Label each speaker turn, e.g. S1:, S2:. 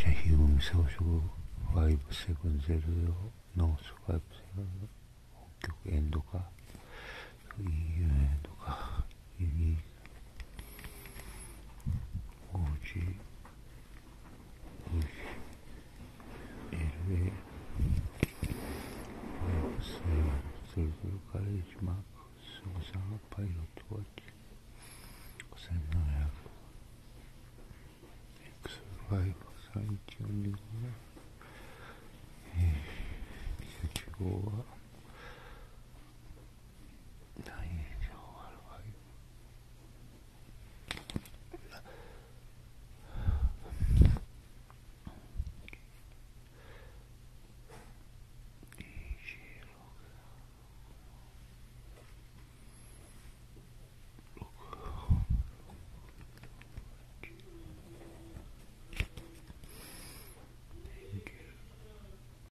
S1: じゃあ、ヒウム装飾570ノース570北極エンドか、EU エンドか、ユニ 5G、LA、それぞれガレージマーク、スゴさんがパイロットウォッチ、5700 X5 312えー、9号は